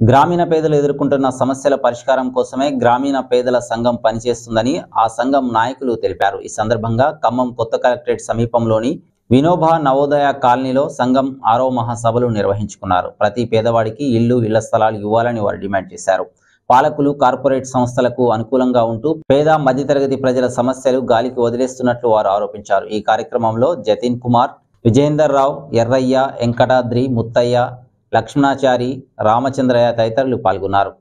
గ్రామీణ పేదలు ఎదుర్కొంటున్న సమస్యల పరిష్కారం కోసమే గ్రామీణ పేదల సంఘం పనిచేస్తుందని ఆ సంఘం నాయకులు తెలిపారు. ఈ సందర్భంగా ఖమ్మం కొత్త కలెక్టరేట్ సమీపంలోని వినోబా నవోదయ కాలనీలో సంఘం ఆరో మహాసభలు నిర్వహించుకున్నారు. ప్రతి పేదవాడికి ఇల్లు ఇళ్ళ స్థలాలు ఇవ్వాలని వారు డిమాండ్ చేశారు. పాలకులు కార్పొరేట్ సంస్థలకు అనుకూలంగా ఉంటూ పేద మధ్యతరగతి ప్రజల సమస్యలు గాలికి వదిలేస్తున్నట్లు వారు ఆరోపించారు. ఈ కార్యక్రమంలో జతిన్ కుమార్ విజేందర్ రావు ఎర్రయ్య వెంకటాద్రి ముత్తయ్య లక్ష్మణాచారి రామచంద్రయ్య తదితరులు పాల్గొన్నారు.